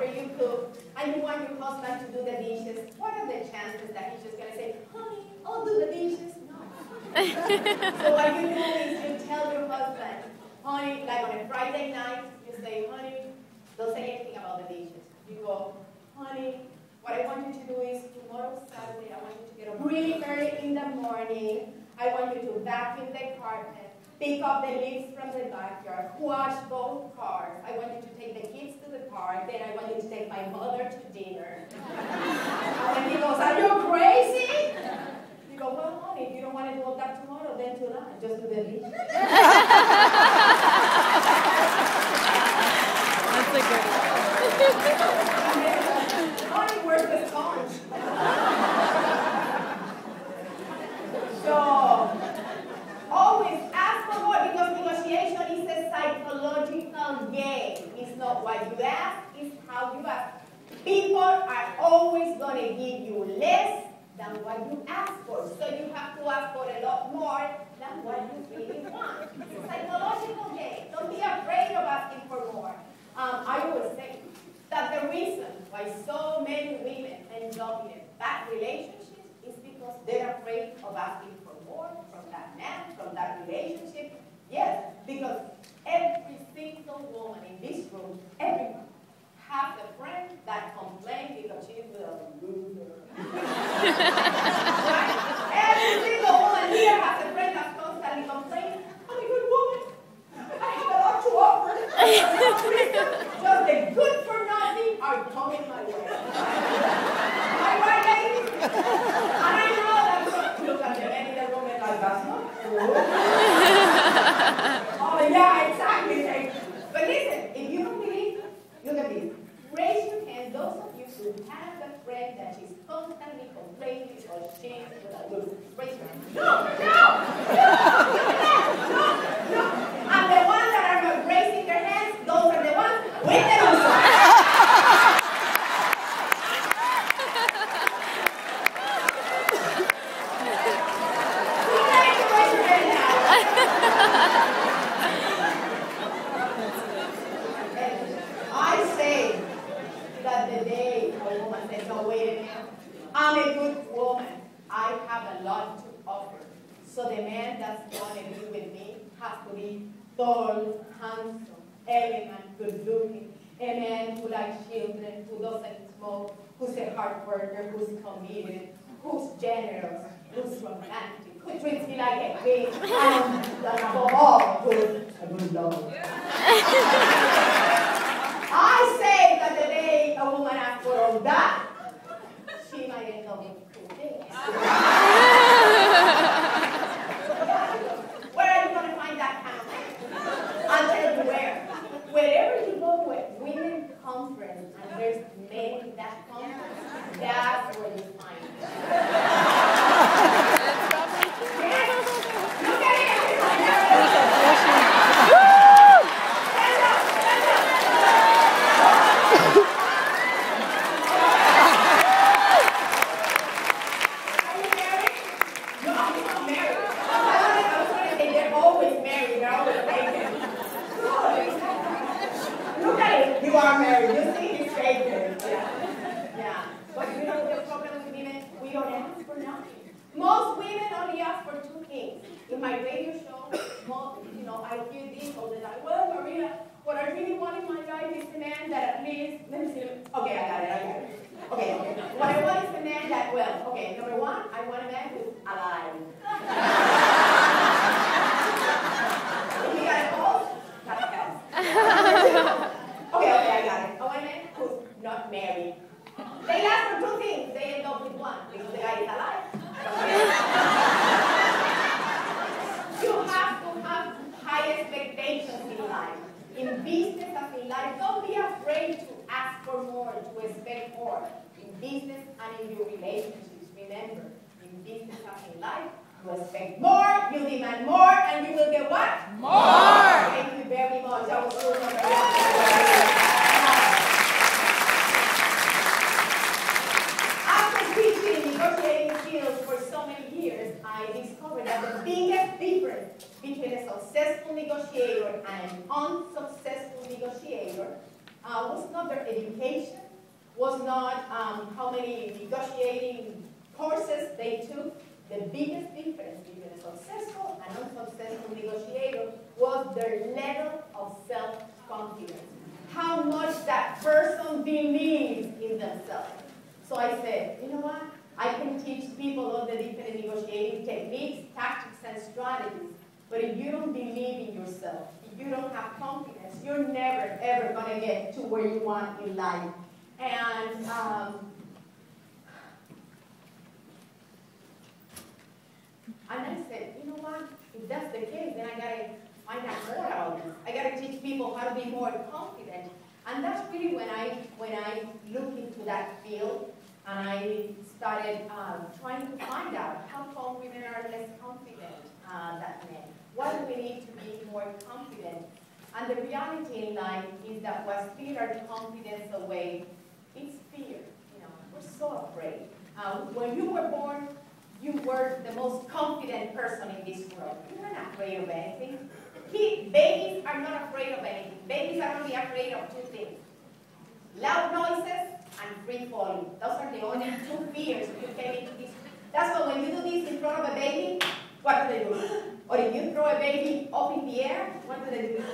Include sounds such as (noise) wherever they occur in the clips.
after you cook and you want your husband to do the dishes, what are the chances that he's just going to say, honey, I'll do the dishes? No. (laughs) so what you do is you tell your husband, honey, like on a Friday night, you say, honey, don't say anything about the dishes. You go, honey, what I want you to do is tomorrow Saturday, I want you to get up really early in the morning. I want you to vacuum the carpet, pick up the leaves from the backyard, wash both cars. I wanted to take the kids to the park, then I wanted to take my mother to dinner. and he goes, are you crazy? You go, well, honey, if you don't want to do all that tomorrow, then tonight, just do the dishes. That's a good one. honey, where's the sponge? so, always ask for more because negotiation is a psychological game. It's not what you ask, it's how you ask. People are always going to give you less than what you ask for. So you have to ask for a lot more than what you really want. It's a psychological game. Don't be afraid of asking for more. Um, I always say that the reason why so many women end up in a bad relationship is because they're afraid of asking for more from that man, from that relationship. Yes, because every single woman in this room, everyone, has a friend that complains because she's with a loser. right? Every single woman here has a friend that's constantly complaining, I'm a good woman. I have a lot to offer. (laughs) Just the good for nothing are coming my way. Am I right, ladies? And I know that look at the men in the room and like, that's not true. oh, yeah, exactly. But listen, if you don't believe, look at this. Raise your hand, those of you who have a friend that is constantly complaining or she's with a loser. Raise your hand. No, no, no, no. And the ones that are not raising their hands, those are the ones with the loser. Who's ready to raise your hand now? I say that the day a woman says, no, wait a minute, I'm a good woman. I have a lot to offer. So the man that's going to be with me has to be tall, handsome, elegant, good looking. A man who likes children, who doesn't smoke, who's a hard worker, who's committed, who's generous, who's romantic, who treats me like a queen, and above all, who's a good lover. I say that the day a woman asks for all that, she might end up with two things. where are you going to find that kind of man? I'll tell you where. Wherever you go to a women conference, and there's men in that conference, that's where you find them. Yes. Look at it. Stand up, stand up. Are you married? No, I'm not married. I was going to say they're always married. They're always taken. Look at it. You are married. You see, he's taken. Yeah. yeah. But you know the problem with women? We don't ask for nothing. Most women only ask for two things. In my radio show, most, you know, I hear this all the time. Well, what I really want in my life is a man that at least, let me see. Okay, I got it, I got it. Okay, okay. What I want is a man that, well, okay, number one, I want a man who's alive. he got a pulse, that helps. okay, okay, I got it. A man who's not married. They ask for two things, they end up with one, because the guy is alive. you have to have high expectations in life. In business as in life, don't be afraid to ask for more, to expect more. In business and in your relationships, remember, in business and in life, you expect more, you demand more, and you will get what? More! Thank you very much. That was. After teaching negotiating skills for so many years, I discovered that the biggest difference between a successful negotiator and an unsuccessful negotiator uh, was not their education, was not um, how many negotiating courses they took. The biggest difference between a successful and unsuccessful negotiator was their level of self-confidence. How much that person believes in themselves. So I said, you know what? I can teach people all the different negotiating techniques, tactics, and strategies. But if you don't believe in yourself, if you don't have confidence, you're never, ever going to get to where you want in life. And um, and I said, you know what? If that's the case, then I gotta find out more about this. I gotta teach people how to be more confident. And that's really when I when I looked into that field and I started um, trying to find out how come women are less confident uh, than men. What do we need to be more confident? And the reality in life is that what steals our confidence away is fear. You know, we're so afraid. Uh, when you were born, you were the most confident person in this world. You weren't afraid of anything. He, babies are not afraid of anything. Babies are only afraid of two things. Loud noises and free falling. Those are the only (laughs) two fears you came into this. That's why when you do this in front of a baby, what do they do? Or if you throw a baby up in the air, what do they do?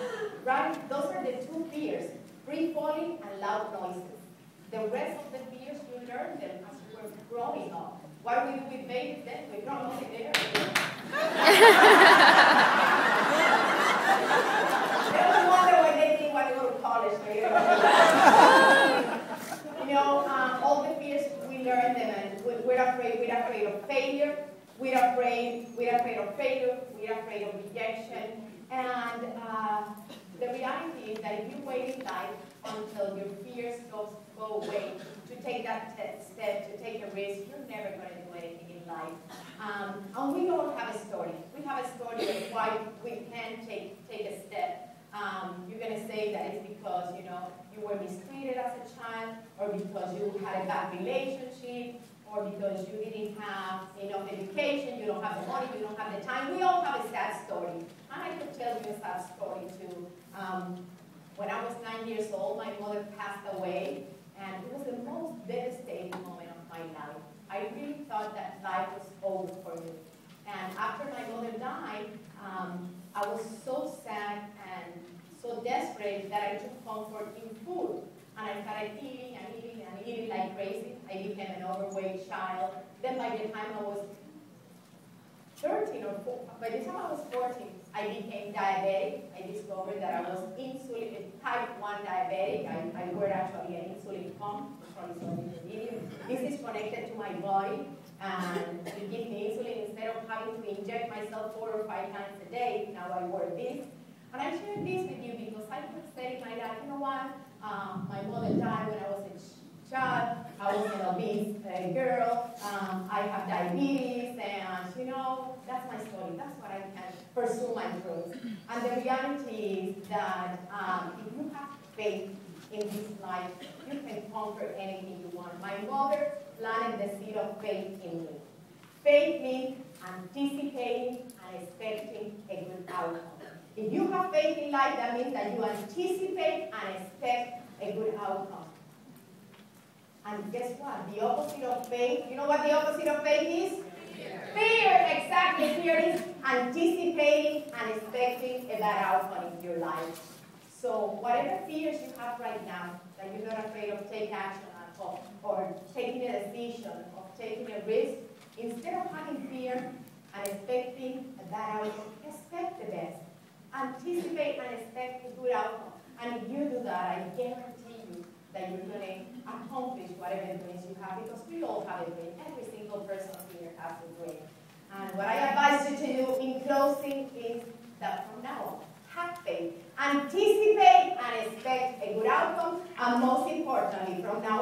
Right? Those are the two fears, free falling and loud noises. The rest of the fears, you learn them as you were growing up. Do we do with babies then? We throw them up in the air. they don't wonder why they think when they go to college. You know, um, all the fears, we learn them, and we're afraid, we're afraid of failure, we're afraid, we're afraid of failure, we're afraid of rejection, and uh, the reality is that if you wait in life until your fears go, go away, to take that step, to take a risk, you're never going to do anything in life. Um, and we all have a story. We have a story of why we can take, take a step. Um, you're going to say that it's because, you know, you were mistreated as a child, or because you had a bad relationship, or because you didn't have enough education, you don't have the money, you don't have the time. We all have a sad story. And I could tell you a sad story too. Um, when I was nine years old, my mother passed away, and it was the most devastating moment of my life. I really thought that life was over for me. And after my mother died, um, I was so sad and so desperate that I took comfort in food. And I started eating and eating and eating like crazy. I became an overweight child. Then by the time I was 13 or 14, by the time I was 14, I became diabetic. I type 1 diabetic. I, I wear actually an insulin pump. from This is connected to my body and it gives me insulin instead of having to inject myself four or five times a day. Now I wear this and I share this with you because I could say my dad, you know what, um, my mother died when I was a child, I was an obese uh, girl, um, I have diabetes, you know, that's my story, that's what I can pursue my dreams. And the reality is that um, if you have faith in this life, you can conquer anything you want. My mother planted the seed of faith in me. Faith means anticipating and expecting a good outcome. If you have faith in life, that means that you anticipate and expect a good outcome. And guess what? The opposite of faith, you know what the opposite of faith is? Fear. Exactly. Fear is anticipating and expecting a bad outcome in your life. So whatever fears you have right now, that you're not afraid of taking action on, or taking a decision, of taking a risk, instead of having fear and expecting a bad outcome, expect the best anticipate and expect a good outcome. And if you do that, I guarantee that you're going to accomplish whatever dreams you have because we all have a dream. Every single person here has a dream. And what I advise you to do in closing is that from now on, have faith, anticipate and expect a good outcome, and most importantly, from now